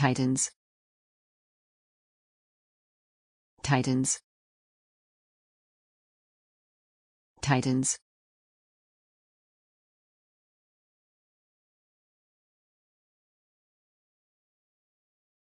Titans. Titans. Titans.